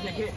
Hit, the hit.